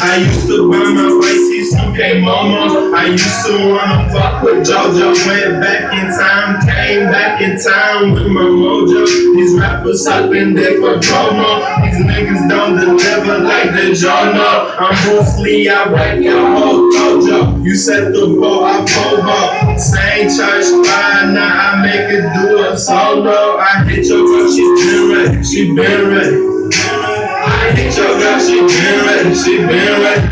I used to buy my white CK mama. I used to wanna fuck with JoJo. Went back in time, came back in time with my mojo. These rappers sucking there for promo. These niggas don't deliver like the Jono. I'm Bruce Lee, I wreck your whole dojo. You set the bow, I fobo. Same church fire, now I make it do a solo. I hit your girl, she been ready, she been ready. I hit your girl, she been ready, she been ready.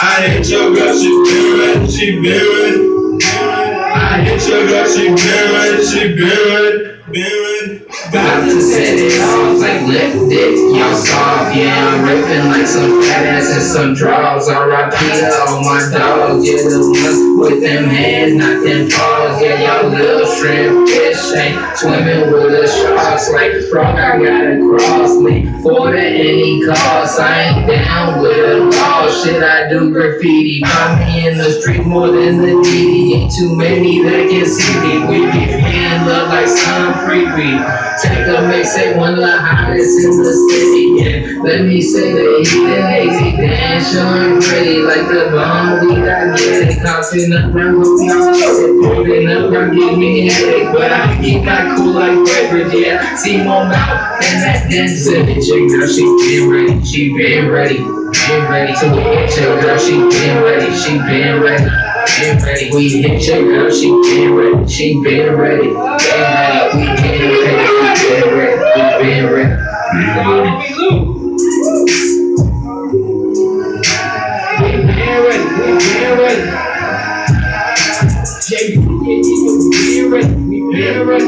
I hit your girl, she been ready, she been ready. I hit your girl, she been ready, she been ready, been ready. To set it off like lift it, y'all soft, yeah, I'm ripping like some fat ass and some draws. R.I.P. to all my dogs, yeah, the ones with them hands, not them paws, yeah, y'all little shrimp fish ain't swimming with the sharks like frog. I gotta cross me for the any cost. I ain't down with a law, shit, I do graffiti. Find me in the street more than the needy, ain't too many that can see me. We be feeling love like some creepy. Take a mix, say one of the hottest in the city. Yeah, let me say the heat and lazy dance, showing pretty like the bomb. We got get it, coughing up, I hope y'all up, I give me but I keep my cool like beverage. Yeah, see more mouth and that density. Chick, girl, she been ready, she been ready, been ready to hit your girl. She been ready, she been ready. Been ready, we hit your girl, she been ready, she been ready, been ready, we been ready, we been ready, we been ready. We ready.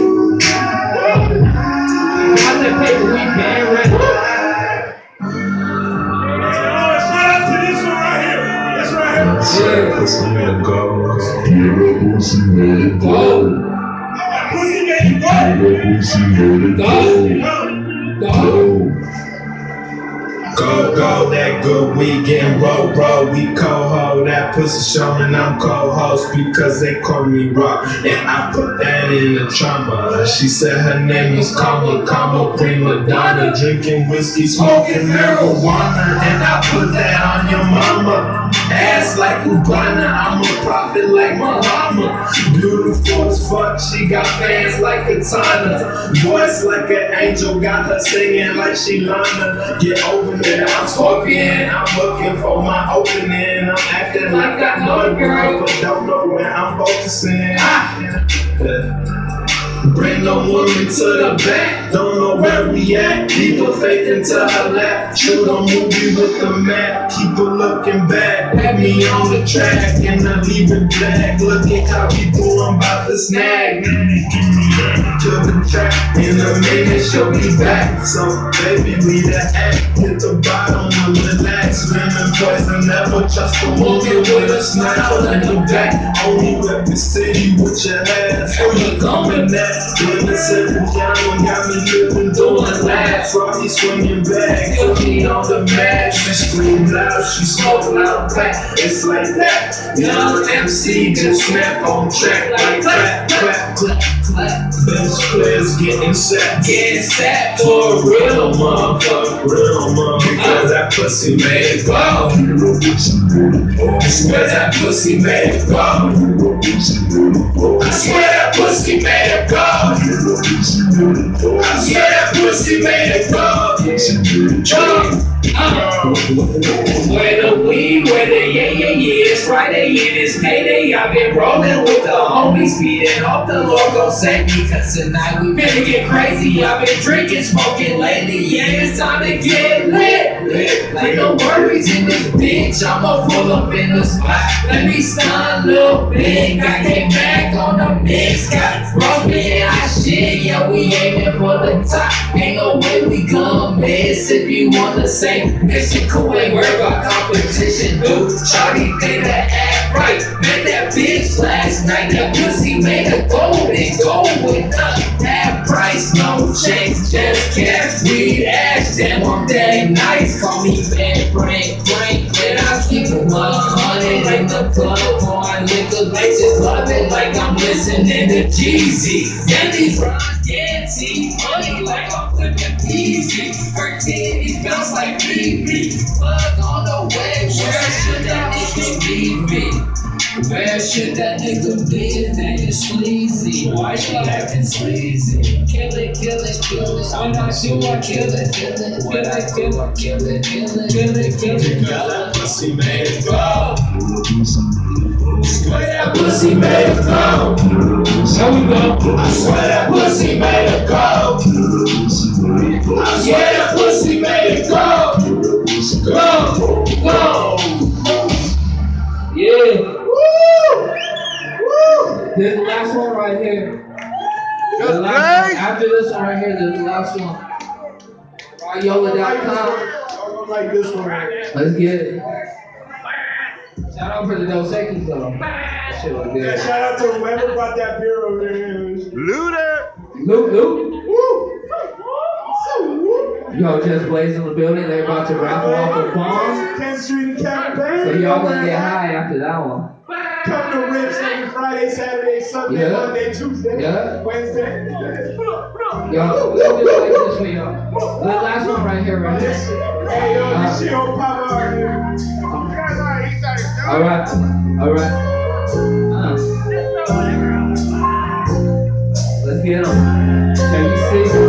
Got that paper, we out to this one right here. This right here. Yeah, pussy nigga go. That pussy made it go. Go, go, go, that good weekend, roll, roll. We cold that pussy show, showing I'm co-host because they call me rock. And I put that in the trauma. She said her name is Kama, Kama Prima Donna. Drinking whiskey, smoking marijuana. And I put that on your mama. Ass like Ubana, I'm a prophet like Muhammad. Beautiful as fuck, she got fans like Katana. Voice like an angel, got her singing like she Lana. Get over it, I'm talking, I'm looking for my opening. I'm acting like I know a girl, but don't know where I'm focusing. Bring the woman to the back, don't know where we at. Keep her faith into her lap. Shoot a movie with the map, keep her looking back. Had me on the track and I leave it black. Look at how we doing about the snag. To the track, in a minute she'll be back. So baby, leave the act, hit the bottom and relax. Lemon poison, never trust a woman with a sniper in the back. Only rep the city with your ass. Who you coming at? When the seven down, got me living doing laps. Rocky swinging back, cookie on the mat. She scream loud, she smoke loud back. It's like that. Young MC just snap on track like clap, clap, clap, clap. Bench players getting set, getting set for real motherfucker, real motherfucker. Because that pussy made it go. I swear that pussy made it go. I swear that pussy made it go. I swear that pussy made it go. Where the weed, where the yeah, yeah, yeah, it's Friday and it's payday. I've been rolling with the homies, speeding off the logo, save me, cause tonight we finna get crazy. I've been drinking, smoking lately, yeah, it's time to get lit, lit. Like no worries in this bitch, I'ma pull up in the spot. Let me stun, little big, I came back on the mix, got broken, I shit, yeah, we aiming for the top. Ain't no way we gon' if you wanna say mission cool ain't worth our competition, dude. Charlie think that act right. Met that bitch last night, that pussy made a gold with nothing that price, no checks, just cash, weed, ass, damn, I'm nice. Call me Van Frank, Frank, and I keep it 100 in the club, pouring liquor, bitches love it like I'm listening to Jeezy. And these rhymes can't money like I'm flipping easy. Her titty bounce like pee pee. Fuck on the way, where should that nigga be? me? Where should that nigga be? Nigga sleazy. Why you acting sleazy? Kill it, kill it, kill it. I'm not I kill it, kill it. When I kill it, kill it, kill it, kill it, kill it. Got that pussy made of gold. Square that pussy made of gold. Here we go. I swear that pussy made it go. I swear that pussy made it go. Go, go. Yeah. Woo! Woo! This last one right here. The last one. After this one right here, this last one. Ryola.com. like this one. Let's get it. Shout out for the Dos Equis though. That shit was Yeah, shout out to whoever brought that beer over there. Looter. Luke, Luke. Woo! So woo! Yo, just Blaze in the building. They're about to raffle off the bombs. 10th Street and Campaign. So y'all gonna get high after that one. Come to Rips every Friday, Saturday, Sunday, Yeah. Monday, Tuesday, Yeah. Wednesday. Yo, we'll just like this for y'all. The last one right here, right here. Hey, yo, this shit on Papa out here. All right, all right. Uh. Let's get 'em. Can you see?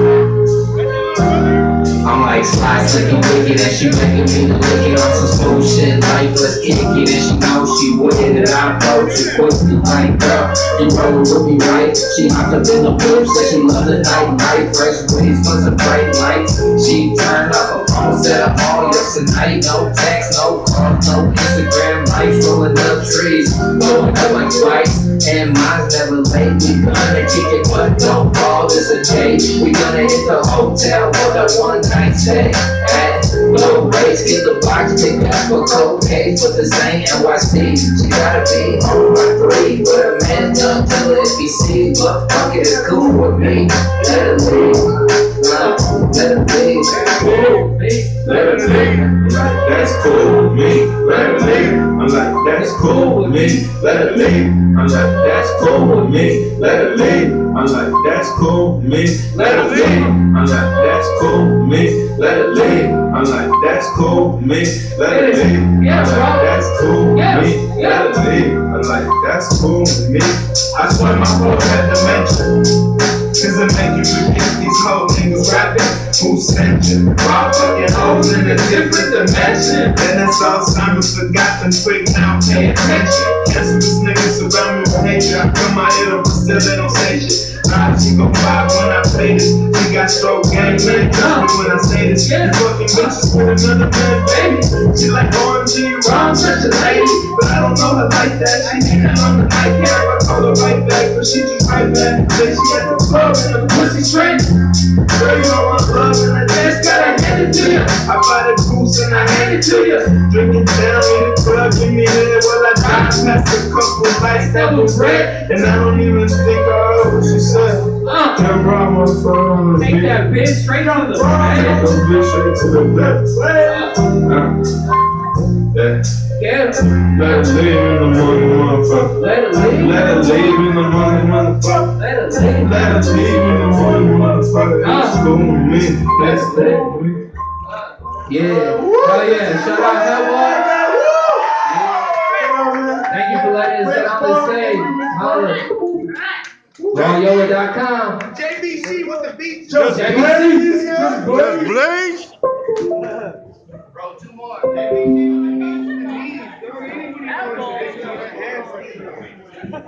Like slice looking wicked and she making me the lick it on some smooth shit like let's and she knows she it and I approach it quickly like girl you with me right. She hopped up in the whip said she love the night night fresh waves plus a bright light. She turned off her phone said I'm all yours tonight no text no call no Instagram likes rolling up trees. Blowing up like spikes and mine's never late. We gonna kick it but don't call this a date we gonna hit the hotel for the one night rates get the box picked up for cocaine but this ain't NYC she gotta be home by three a man done tell her if he see but fuck it it's cool with me let her leave let her leave let her leave That's cool with me. Let leave. I'm like, that's cool with me. Let her leave. I'm like, that's cool with me. Let leave. I'm like, that's cool me. Let her leave. I'm like, that's cool me. Let her leave. I'm like, that's cool me. Let her leave. I'm like, that's cool me. Let her leave. I'm like, that's cool me. I swear my phone had dementia. Cause it make you forget these whole niggas rapping. Who sent you? Rob fucking hoes in a different dimension. Then it's all Alzheimer's forgotten quick now pay attention. Cancerous niggas surround me with hatred. I put my head up, still they don't say shit. Nah, she gon' vibe when I play this. She got stroke game, man. Me when I say this. You fucking bitches with another man, baby. She like OMG, Ron, such a lady. But I don't know her like that. She hanging on the nightcap. I told her right back, but she just right back. Then she at the club and the pussy straight. Girl, you know I'm and I just gotta hand it to you. I buy the goose and I hand it to you. Drinking down in the club, give me head while I drive past a couple lights that was red. And I don't even think I heard what she said. Uh, Can't rob my phone. take that bitch straight on the Take bed. those bitch straight to the left. Yeah. Get 'em. Let her leave in the morning, motherfucker. Let her leave. Let her leave in the morning, motherfucker. Let her leave. Let her leave in the morning, motherfucker. Ah. It's cool with me. That's cool with me. Yeah. Oh yeah. Shout out Hellboy. Thank you for letting us get on the stage. Holla. Ronyola.com. JBC with the beat. Just JBC. blaze. Just Just blaze. blaze. Yeah.